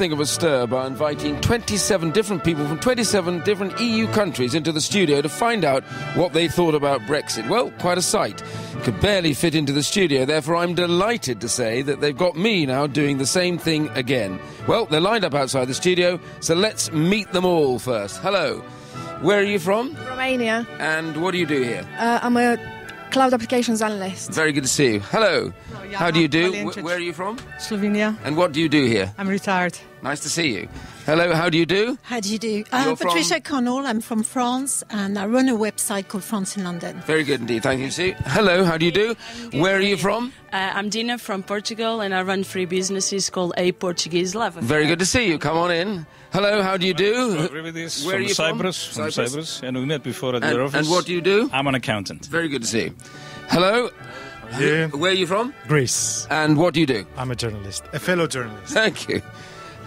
Think of a stir by inviting 27 different people from 27 different EU countries into the studio to find out what they thought about Brexit. Well, quite a sight. Could barely fit into the studio, therefore, I'm delighted to say that they've got me now doing the same thing again. Well, they're lined up outside the studio, so let's meet them all first. Hello. Where are you from? Romania. And what do you do here? Uh, I'm a cloud applications analyst. Very good to see you. Hello. yeah, How do you do? Wh- Where are you from? Slovenia. And what do you do here? I'm retired. Nice to see you. Hello, how do you do? How do you do? You're I'm from- Patricia Connell. I'm from France and I run a website called France in London. Very good indeed. Thank you. See. Hello, how do you do? Where are you from? Uh, I'm Dina from Portugal, and I run three businesses called A Portuguese Love. Very good to see you. Come on in. Hello, how do you do? Everybody's Where are from you from? Cyprus, from Cyprus. Cyprus, and we met before at And, their office. and what do you do? I'm an accountant. Very good to see you. Hello. Yeah. Where are you from? Greece. And what do you do? I'm a journalist, a fellow journalist. Thank you.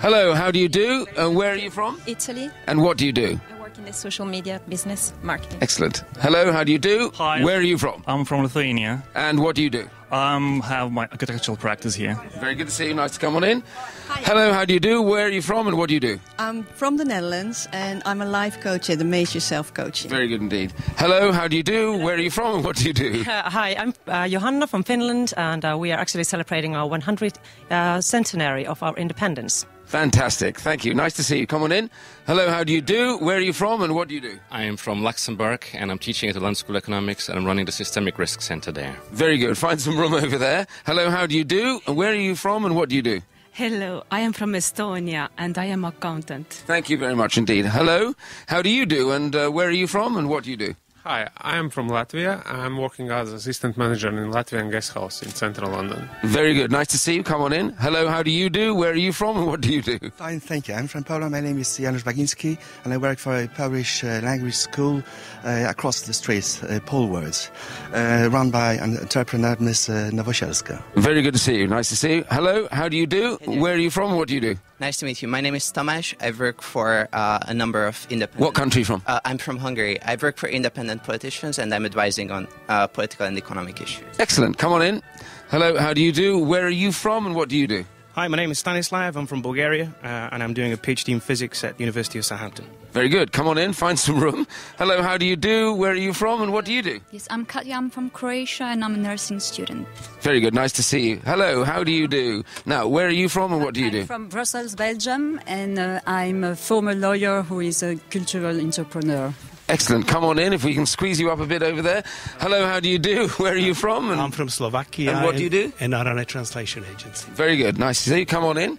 Hello, how do you do? And where are you from? Italy. And what do you do? I work in the social media business marketing. Excellent. Hello, how do you do? Hi. Where are you from? I'm from Lithuania. And what do you do? Um, have my architectural practice here. Very good to see you. Nice to come on in. Hi. Hello, how do you do? Where are you from and what do you do? I'm from the Netherlands and I'm a life coach at Amaze Yourself Coaching. Very good indeed. Hello, how do you do? Where are you from and what do you do? Uh, hi, I'm uh, Johanna from Finland, and uh, we are actually celebrating our 100th uh, centenary of our independence. Fantastic. Thank you. Nice to see you. Come on in. Hello, how do you do? Where are you from and what do you do? I am from Luxembourg and I'm teaching at the London School of Economics and I'm running the Systemic Risk Center there. Very good. Find some room over there. Hello, how do you do? And where are you from and what do you do? Hello, I am from Estonia and I am accountant. Thank you very much indeed. Hello, how do you do? And uh, where are you from and what do you do? Hi, I am from Latvia. I'm working as assistant manager in Latvian guest house in central London. Very good. Nice to see you. Come on in. Hello, how do you do? Where are you from and what do you do? Fine, thank you. I'm from Poland. My name is Janusz Baginski, and I work for a Polish uh, language school uh, across the street, uh, Polwords, uh, run by an entrepreneur, Ms. Uh, Nowosielska. Very good to see you. Nice to see you. Hello, how do you do? Where are you from what do you do? Nice to meet you. My name is Tomasz. I work for uh, a number of independent. What country from? Uh, I'm from Hungary. I work for independent politicians and I'm advising on uh, political and economic issues. Excellent. Come on in. Hello, how do you do? Where are you from and what do you do? Hi, my name is Stanislav. I'm from Bulgaria, uh, and I'm doing a PhD in physics at the University of Southampton. Very good. Come on in, find some room. Hello, how do you do? Where are you from and what do you do? Yes, I'm Katya. I'm from Croatia and I'm a nursing student. Very good. Nice to see you. Hello, how do you do? Now, where are you from and what do you do? I'm from Brussels, Belgium, and uh, I'm a former lawyer who is a cultural entrepreneur. Excellent. Come on in if we can squeeze you up a bit over there. Hello, how do you do? Where are you from? And I'm from Slovakia. And what do you do? And I run a translation agency. Very good. Nice to see you. Come on in.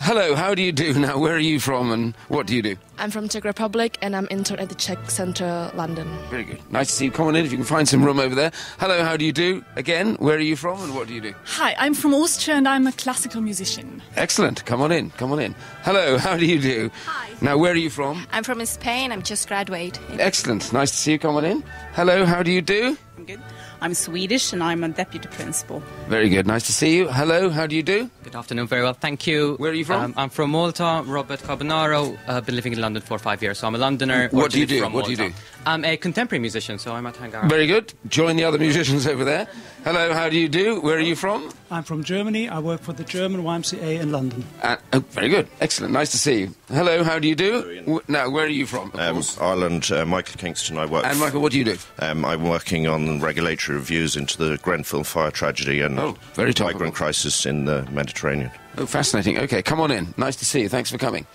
Hello, how do you do? Now, where are you from and what do you do? I'm from Czech Republic and I'm intern at the Czech Center, London. Very good. Nice to see you. Come on in if you can find some room over there. Hello, how do you do? Again, where are you from and what do you do? Hi, I'm from Austria and I'm a classical musician. Excellent. Come on in. Come on in. Hello, how do you do? Hi. Now, where are you from? I'm from Spain. I'm just graduated. Excellent. Nice to see you. Come on in. Hello, how do you do? I'm good. I'm Swedish and I'm a deputy principal. Very good. Nice to see you. Hello, how do you do? Good afternoon, very well, thank you. Where are you from? Um, I'm from Malta, Robert Carbonaro. I've uh, been living in London for five years, so I'm a Londoner. What do you do? From What do you do? I'm a contemporary musician, so I'm at Hangara. Very good. Join the other musicians over there. Hello, how do you do? Where are you from? I'm from Germany. I work for the German YMCA in London. Uh, oh, very good. Excellent. Nice to see you. Hello, how do you do? Now, where are you from? Um. Ireland, uh, Michael Kingston. I work. And Michael, what do you do? Um, I'm working on regulatory reviews into the Grenfell fire tragedy and Oh, very topical. migrant crisis in the Mediterranean. Oh, fascinating. Okay, come on in. Nice to see you. Thanks for coming.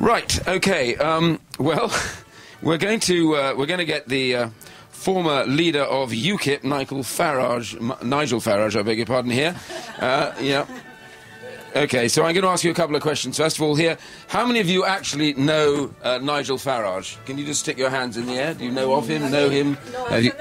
Right. Okay. Um, well, we're going to uh, we're going to get the uh, former leader of UKIP, Nigel Farage, M- Nigel Farage. I beg your pardon. Here. Uh, yeah. Okay, so I'm going to ask you a couple of questions. First of all, here, how many of you actually know uh, Nigel Farage? Can you just stick your hands in the air? Do you know of him? Know him? Have you-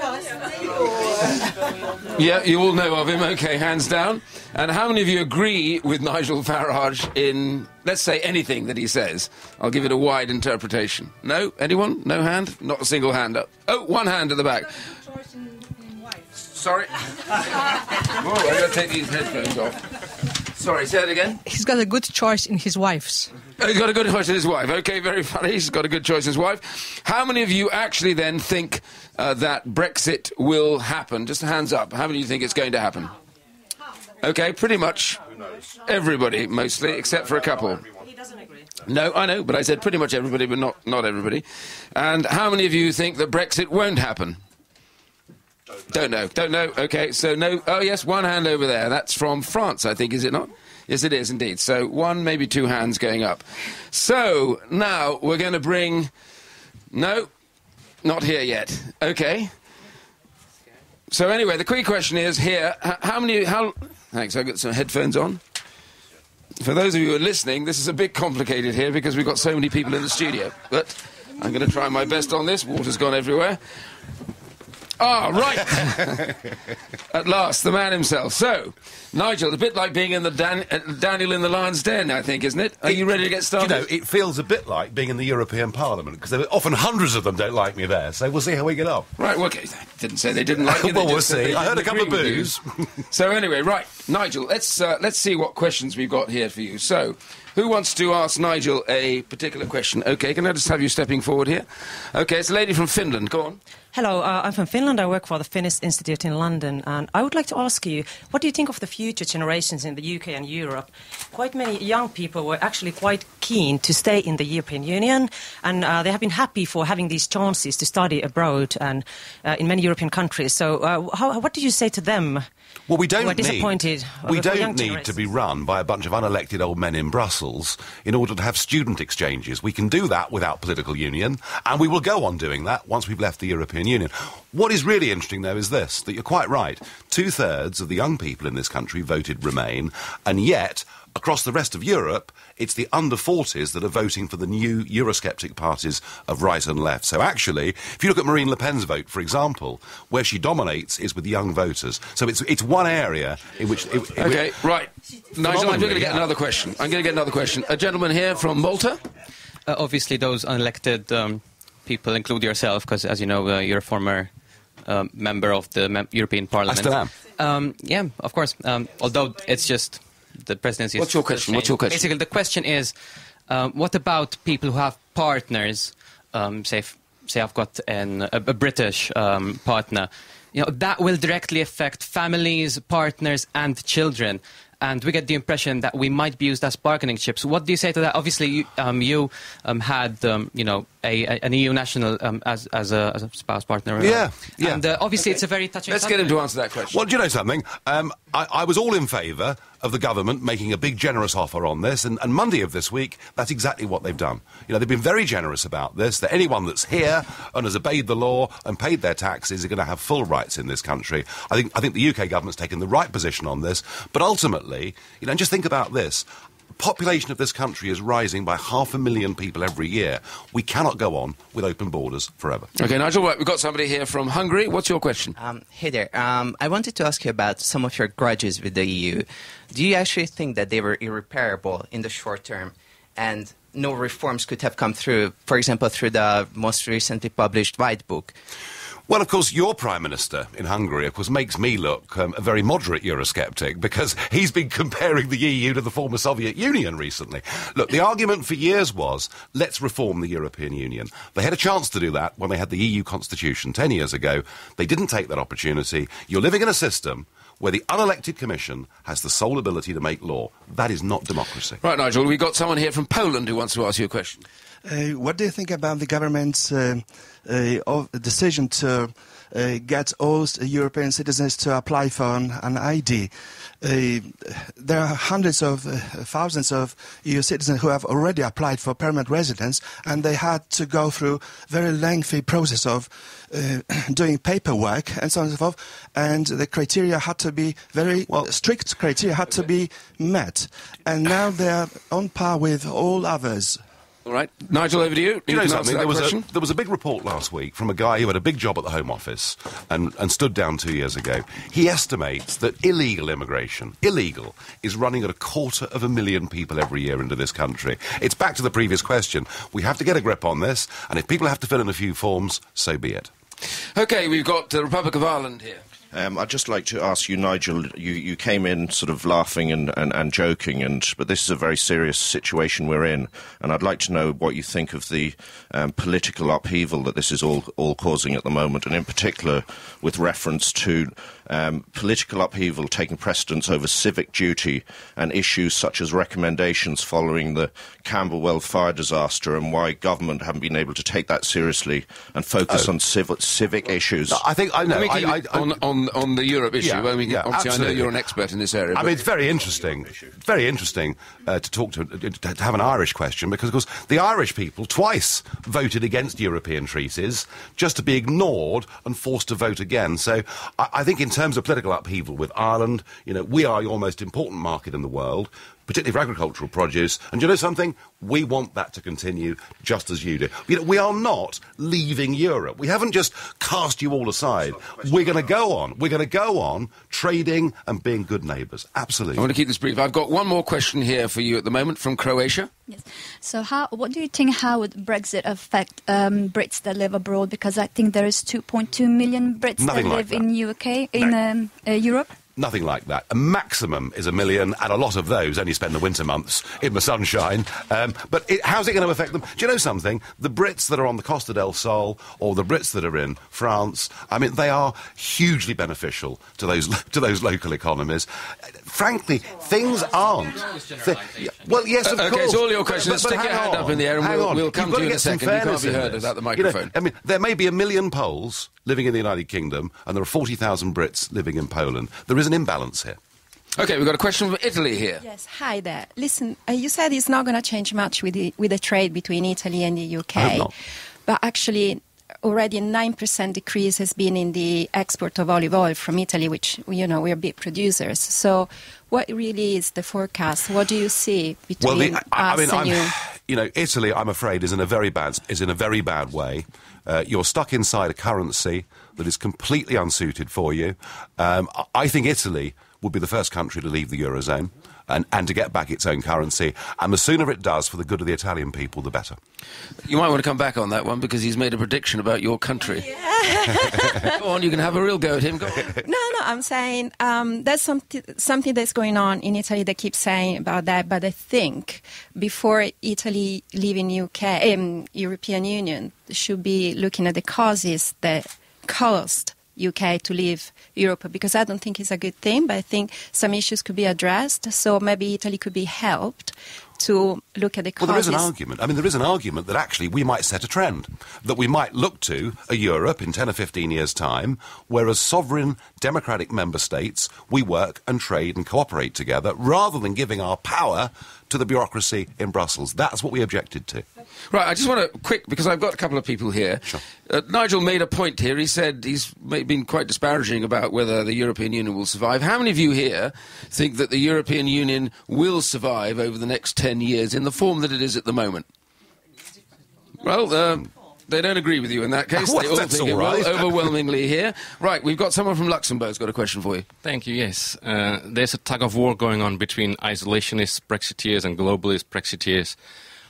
Yeah, you all know of him. Okay, hands down. And how many of you agree with Nigel Farage in, let's say, anything that he says? I'll give it a wide interpretation. No? Anyone? No hand? Not a single hand up. Oh, one hand at the back. Sorry. Whoa, I've got to take these headphones off. Sorry, say that again. He's got a good choice in his wives. Oh, he's got a good choice in his wife. Okay, very funny. He's got a good choice in his wife. How many of you actually then think uh, that Brexit will happen? Just hands up. How many of you think it's going to happen? Okay, pretty much everybody, mostly, except for a couple. He doesn't agree. No, I know, but I said pretty much everybody, but not, not everybody. And how many of you think that Brexit won't happen? Don't know. Don't know. Okay, so no. Oh, yes, one hand over there. That's from France, I think, is it not? Yes, it is indeed. So one, maybe two hands going up. So now we're going to bring. No, not here yet. Okay. So anyway, the quick question is here: How many? How? Thanks. I've got some headphones on. For those of you who are listening, this is a bit complicated here because we've got so many people in the studio. But I'm going to try my best on this. Water's gone everywhere. Ah, right. At last, the man himself. So, Nigel, it's a bit like being in the Dan- uh, Daniel in the Lion's Den, I think, isn't it? Are you ready to get started? You know, it feels a bit like being in the European Parliament because often hundreds of them don't like me there. So we'll see how we get on. Right, well, okay. Didn't say they didn't like you. well, we'll see. I heard a couple of agree with you. boos. so anyway, right, Nigel, let's uh, let's see what questions we've got here for you. So, who wants to ask Nigel a particular question? Okay, can I just have you stepping forward here? Okay, it's a lady from Finland. Go on. Hello, uh, I'm from Finland. I work for the Finnish Institute in London. And I would like to ask you, what do you think of the future generations in the UK and Europe? Quite many young people were actually quite keen to stay in the European Union, and uh, they have been happy for having these chances to study abroad and uh, in many European countries. So, uh, how, what do you say to them? Well, we don't who are disappointed. Need, we of the young don't need to be run by a bunch of unelected old men in Brussels in order to have student exchanges. We can do that without political union, and we will go on doing that once we've left the European Union. What is really interesting, though, is this that you're quite right. Two thirds of the young people in this country voted Remain, and yet. Across the rest of Europe, it's the under 40s that are voting for the new Eurosceptic parties of right and left. So, actually, if you look at Marine Le Pen's vote, for example, where she dominates is with young voters. So, it's, it's one area in which. It, it- Okay, right. Nigel, I'm going to get yeah. another question. I'm going to get another question. A gentleman here from Malta. Uh, obviously, those unelected um, people include yourself, because as you know, uh, you're a former um, member of the mem- European Parliament. still am. Um, yeah, of course. Um, although it's just the presidency. What's your question? What's your question? Basically, the question is, um, what about people who have partners? Um, say, f- say, I've got an, a, a British um, partner. You know, that will directly affect families, partners, and children. And we get the impression that we might be used as bargaining chips. What do you say to that? Obviously, you, um, you um, had, um, you know, a, a, an EU national um, as, as, a, as a spouse partner. Yeah, yeah. And uh, obviously, it's a very touching. Let's get him to answer that question. Well, do you know something? Um, I, I was all in favour of the government making a big, generous offer on this, and, and Monday of this week, that's exactly what they've done. You know, they've been very generous about this. That anyone that's here and has obeyed the law and paid their taxes are going to have full rights in this country. I think I think the UK government's taken the right position on this, but ultimately, you know, and just think about this. The population of this country is rising by half a million people every year. We cannot go on with open borders forever. Okay, Nigel, we've got somebody here from Hungary. What's your question? Um, hey there. Um, I wanted to ask you about some of your grudges with the EU. Do you actually think that they were irreparable in the short term and no reforms could have come through, for example, through the most recently published White Book? Well, of course, your Prime Minister in Hungary, of course, makes me look um, a very moderate Eurosceptic because he's been comparing the EU to the former Soviet Union recently. Look, the argument for years was let's reform the European Union. They had a chance to do that when they had the EU constitution 10 years ago. They didn't take that opportunity. You're living in a system where the unelected Commission has the sole ability to make law. That is not democracy. Right, Nigel, we've got someone here from Poland who wants to ask you a question. Uh, what do you think about the government's uh, uh, decision to uh, get all European citizens to apply for an, an ID? Uh, there are hundreds of uh, thousands of EU citizens who have already applied for permanent residence, and they had to go through very lengthy process of uh, doing paperwork and so on and so forth. And the criteria had to be very well, strict criteria had to be met, and now they are on par with all others. All right, Nigel, over to you. Do you know something? There was, question. a, there was a big report last week from a guy who had a big job at the Home Office and, and stood down two years ago. He estimates that illegal immigration, illegal, is running at a quarter of a million people every year into this country. It's back to the previous question. We have to get a grip on this, and if people have to fill in a few forms, so be it. Okay, we've got the Republic of Ireland here. Um, I'd just like to ask you, Nigel. You, you came in sort of laughing and, and, and joking, and but this is a very serious situation we're in, and I'd like to know what you think of the um, political upheaval that this is all all causing at the moment, and in particular with reference to um, political upheaval taking precedence over civic duty and issues such as recommendations following the Camberwell fire disaster, and why government haven't been able to take that seriously and focus Oh. on civ- civic issues. I think I know. Let me keep I- I- on, on, on the Europe issue. Yeah, I mean, yeah, obviously, I know absolutely. you're an expert in this area. I mean, it's very interesting. Very interesting uh, to talk to, to have an Irish question because, of course, the Irish people twice voted against European treaties just to be ignored and forced to vote again. So, I, I think in terms of political upheaval with Ireland, you know, we are your most important market in the world. Particularly for agricultural produce, and you know something? We want that to continue just as you do. You know, we are not leaving Europe. We haven't just cast you all aside. We're going to go on. We're going to go on trading and being good neighbours. Absolutely. I want to keep this brief. I've got one more question here for you at the moment from Croatia. Yes. So, how? What do you think? How would Brexit affect um, Brits that live abroad? Because I think there is 2.2 million Brits Nothing that like live in UK in um, uh, Europe. Nothing like that. A maximum is a million, and a lot of those only spend the winter months in the sunshine. Um, but it, how's it going to affect them? Do you know something? The Brits that are on the Costa del Sol, or the Brits that are in France, I mean, they are hugely beneficial to those to those local economies. Uh, Frankly, things aren't. Yeah, well, yes, of Uh, okay, course. it's all your questions. But- but Stick your hand on, up in the air and hang we'll- on. we'll come You've to you in a second. You can't be heard without the You know, microphone. I mean, there may be a million Poles living in the United Kingdom, and there are 40,000 Brits living in Poland. There is an imbalance here. Okay, we've got a question from Italy here. Yes, hi there. Listen, uh, you said it's not going to change much with the, with the trade between Italy and the UK. I hope not. But actually, already a 9% decrease has been in the export of olive oil from Italy, which, you know, we're big producers. So what really is the forecast? What do you see between Well, the, I, I us mean, and I'm, you? you know, Italy, I'm afraid, is in a very bad is in a very bad way. Uh, you're stuck inside a currency that is completely unsuited for you. Um, I- I think Italy would be the first country to leave the eurozone. And, and to get back its own currency. And the sooner it does for the good of the Italian people, the better. You might want to come back on that one because he's made a prediction about your country. go on, you can have a real go at him. Go on. No, no, I'm saying um, there's something something that's going on in Italy. They keep saying about that, but I think before Italy leaving UK, um, European Union, should be looking at the causes that caused UK to leave Europe because I don't think it's a good thing, but I think some issues could be addressed. So maybe Italy could be helped to look at the Well, there is an argument. I mean, there is an argument that actually we might set a trend. That we might look to a Europe in 10 or 15 years' time, where as sovereign democratic member states, we work and trade and cooperate together rather than giving our power to the bureaucracy in Brussels. That's what we objected to. Right, I just want to quick because I've got a couple of people here. Uh, Nigel made a point here. He said he's been quite disparaging about whether the European Union will survive. How many of you here think that the European Union will survive over the next ten years in the form that it is at the moment? Well, um, they don't agree with you in that case. Well, they all that's think it all right. will overwhelmingly here. Right, we've got someone from Luxembourg's got a question for you. Thank you. Yes, uh, there's a tug of war going on between isolationist Brexiteers and globalist Brexiteers.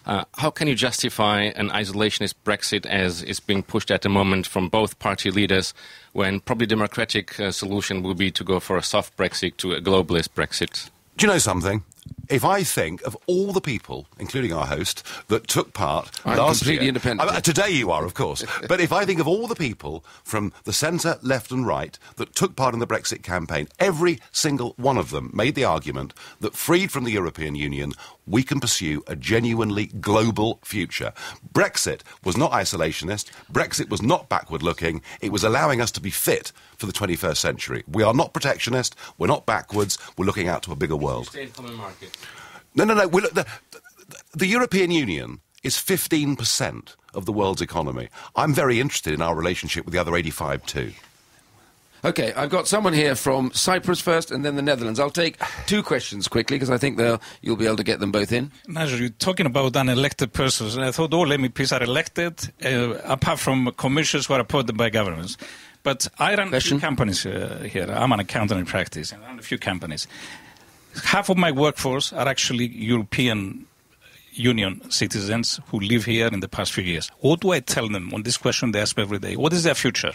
Uh, how can you justify an isolationist Brexit as is being pushed at the moment from both party leaders, when probably democratic uh, solution will be to go for a soft Brexit to a globalist Brexit? Do you know something? If I think of all the people, including our host, that took part I'm last completely year, independent. I mean, today you are, of course. but if I think of all the people from the centre, left, and right that took part in the Brexit campaign, every single one of them made the argument that, freed from the European Union, we can pursue a genuinely global future. Brexit was not isolationist. Brexit was not backward-looking. It was allowing us to be fit for the 21st century. We are not protectionist. We're not backwards. We're looking out to a bigger world. No, no, no. We look, the, the, the European Union is 15% of the world's economy. I'm very interested in our relationship with the other 85 too. Okay, I've got someone here from Cyprus first and then the Netherlands. I'll take two questions quickly because I think you'll be able to get them both in. Nigel, you're talking about unelected persons, and I thought all MEPs are elected, uh, apart from commissions who are appointed by governments. But I run a few companies uh, here. I'm an accountant in practice, and I run a few companies. Half of my workforce are actually European Union citizens who live here in the past few years. What do I tell them on this question they ask me every day? What is their future?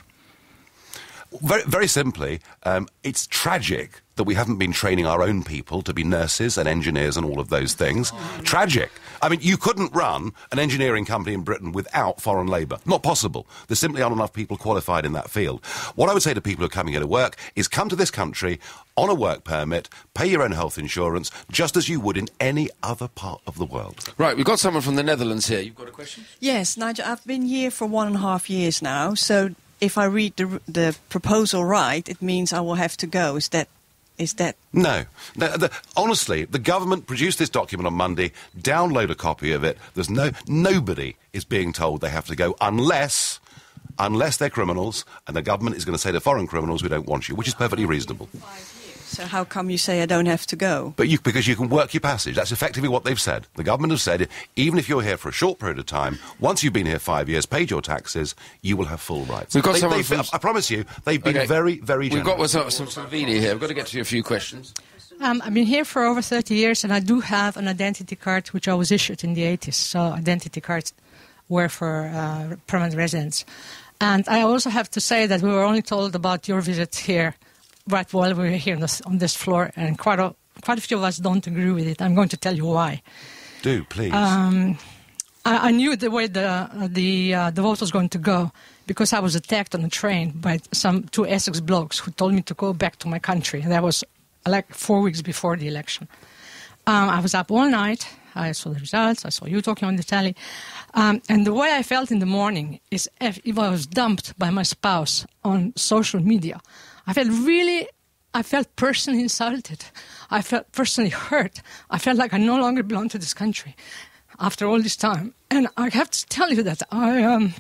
Very, very simply, um, it's tragic that we haven't been training our own people to be nurses and engineers and all of those things. Tragic. I mean, you couldn't run an engineering company in Britain without foreign labour. Not possible. There simply aren't enough people qualified in that field. What I would say to people who are coming here to work is come to this country on a work permit, pay your own health insurance, just as you would in any other part of the world. Right, we've got someone from the Netherlands here. You've got a question? Yes, Nigel, I've been here for one and a half years now, so if I read the, the proposal right, it means I will have to go. Is that is that No. the, honestly, the government produced this document on Monday. Download a copy of it. There's no nobody is being told they have to go unless unless they're criminals, and the government is going to say to foreign criminals, "We don't want you," which is perfectly reasonable. So? How come you say I don't have to go? But you, because you can work your passage. That's effectively what they've said. The government have said, even if you're here for a short period of time, once you've been here five years, paid your taxes, you will have full rights. We've got They- someone from- I promise you, they've been Okay. very, very We've got some, some Slovenia here. We've got to get to a few questions. Um, I've been here for over 30 years, and I do have an identity card which I was issued in the 80s. So identity cards were for uh, permanent residents. And I also have to say that we were only told about your visit here right while we were here on this, on this floor, and quite a, quite a few of us don't agree with it. I'm going to tell you why. Do, please. Um, I, I knew the way the uh, the uh, the vote was going to go because I was attacked on the train by some two Essex blokes who told me to go back to my country. That was like four weeks before the election. Um, I was up all night. I saw the results. I saw you talking on the telly. Um, and the way I felt in the morning is if, if I was dumped by my spouse on social media. I felt really, I felt personally insulted. I felt personally hurt. I felt like I no longer belong to this country after all this time. And I have to tell you that I, um,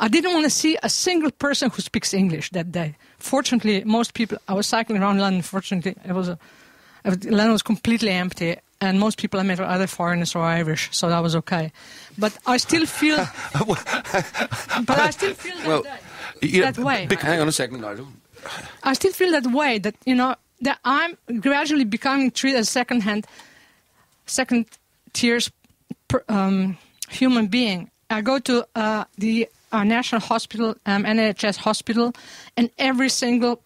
I didn't want to see a single person who speaks English that day. Fortunately, most people, I was cycling around London, fortunately, it was a, London was completely empty. And most people I met were either foreigners or Irish, so that was okay. But I still feel, but I still feel that, Well, that way. Hang on a second, Nigel. I still feel that way. That you know that I'm gradually becoming treated as second-hand, second tiers per, um, human being. I go to uh, the uh, national hospital, um, NHS hospital, and every single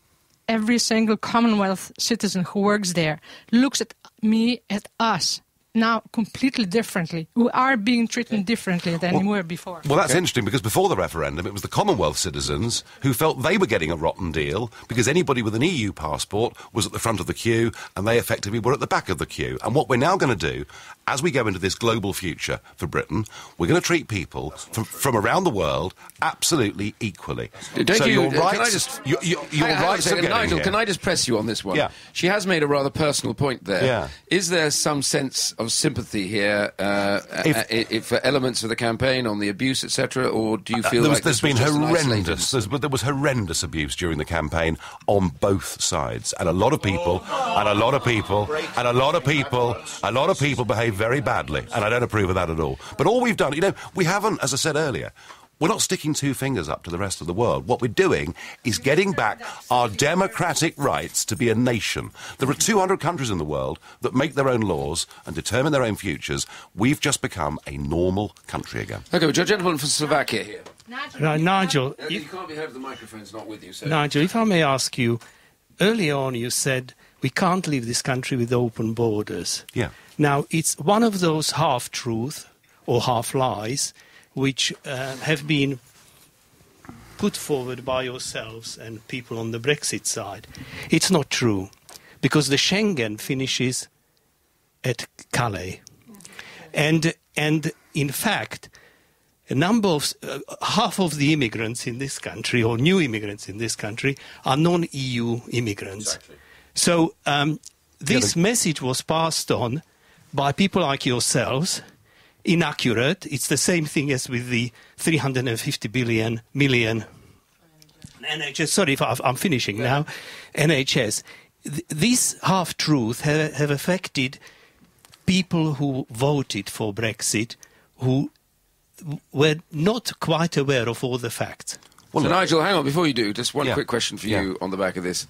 every single Commonwealth citizen who works there looks at me, at us, now completely differently. We are being treated differently than we were before. Well, that's interesting because before the referendum, it was the Commonwealth citizens who felt they were getting a rotten deal because anybody with an EU passport was at the front of the queue and they effectively were at the back of the queue. And what we're now going to do, as we go into this global future for Britain, we're going to treat people from, from around the world absolutely equally. Don't so you? your uh, rights, can I just? your, your, your hang rights of Nigel, here- can I just press you on this one? Yeah. She has made a rather personal point there. Yeah. Is there some sense of sympathy here uh, If- uh, i- for elements of the campaign on the abuse, etc., or do you Uh, feel there was, like there's been just an isolated horrendous. There's, but there was horrendous abuse during the campaign on both sides, and a lot of people, and a lot of people, and a lot of people, a lot of people behave very badly, and I don't approve of that at all. But all we've done, you know, we haven't, as I said earlier. We're not sticking two fingers up to the rest of the world. What we're doing is getting back our democratic rights to be a nation. There are 200 countries in the world that make their own laws and determine their own futures. We've just become a normal country again. Okay, we've got a gentleman from Slovakia here. Right, Nigel, Uh, you can't be heard if the microphone's not with you. So. Nigel, if I may ask you, early on you said we can't leave this country with open borders. Yeah. Now, it's one of those half truths or half lies which uh, have been put forward by yourselves and people on the Brexit side. It's not true because the Schengen finishes at Calais. And, and in fact, a number of uh, half of the immigrants in this country or new immigrants in this country are non-EU immigrants. So um, this message was passed on by people like yourselves. Inaccurate. It's the same thing as with the 350 billion million NHS. Sorry if I've- I'm finishing now. NHS. Th- These half truths have, have affected people who voted for Brexit, who were not quite aware of all the facts. so, Nigel, hang on. Before you do, just one quick question for you on the back of this.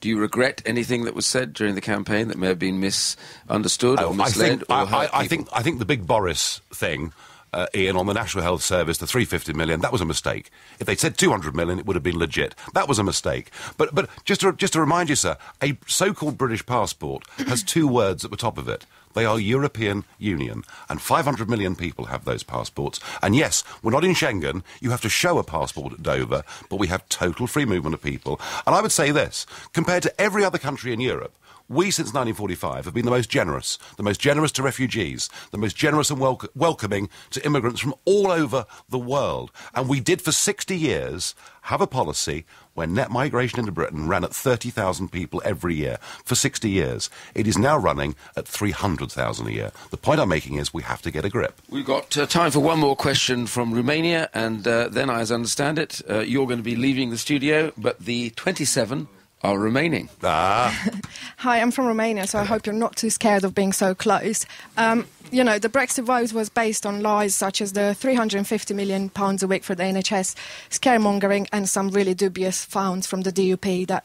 Do you regret anything that was said during the campaign that may have been misunderstood or Oh, I misled? think, or I, I, I think I think the big Boris thing uh, Ian, on the National Health Service, the 350 million, that was a mistake. If they'd said 200 million, it would have been legit. That was a mistake. But, but just, to, just to remind you, sir, a so called British passport has two words at the top of it. They are European Union, and 500 million people have those passports. And yes, we're not in Schengen. You have to show a passport at Dover, but we have total free movement of people. And I would say this compared to every other country in Europe, we, since 1945, have been the most generous, the most generous to refugees, the most generous and welc- welcoming to immigrants from all over the world. And we did for 60 years have a policy where net migration into Britain ran at 30,000 people every year for 60 years. It is now running at 300,000 a year. The point I'm making is we have to get a grip. We've got uh, time for one more question from Romania, and uh, then, as I understand it, uh, you're going to be leaving the studio, but the 27 are remaining. Ah. Hi, I'm from Romania, so I hope you're not too scared of being so close. Um, you know, the Brexit vote was based on lies such as the 350 million pounds a week for the NHS, scaremongering, and some really dubious funds from the DUP that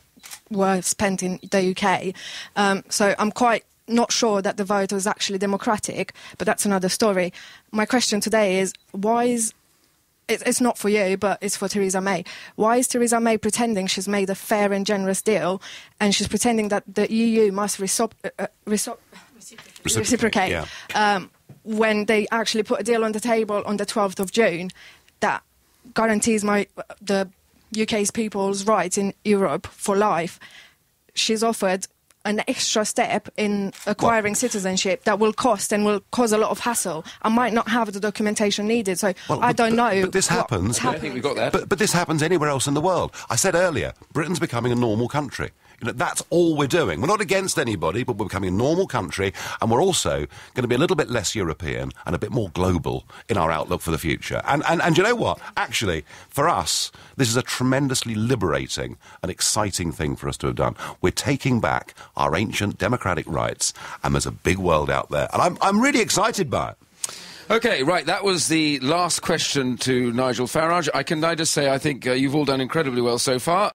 were spent in the UK. Um, so I'm quite not sure that the vote was actually democratic, but that's another story. My question today is why is it, it's not for you, but it's for Theresa May. Why is Theresa May pretending she's made a fair and generous deal, and she's pretending that the EU must resop, uh, uh, resop, Reciprocate, reciprocate yeah. um, when they actually put a deal on the table on the 12th of June that guarantees my the UK's people's rights in Europe for life? She's offered an extra step in acquiring citizenship that will cost and will cause a lot of hassle. I might not have the documentation needed, so Well, I but- don't but- know. But this what happens. happening. But, but this happens anywhere else in the world. I said earlier, Britain's becoming a normal country. You know, that's all we're doing. We're not against anybody, but we're becoming a normal country, and we're also going to be a little bit less European and a bit more global in our outlook for the future. And, and, and you know what? Actually, for us, this is a tremendously liberating and exciting thing for us to have done. We're taking back our ancient democratic rights, and there's a big world out there. And I'm, I'm really excited by it. Okay, right. That was the last question to Nigel Farage. I can I just say I think uh, you've all done incredibly well so far.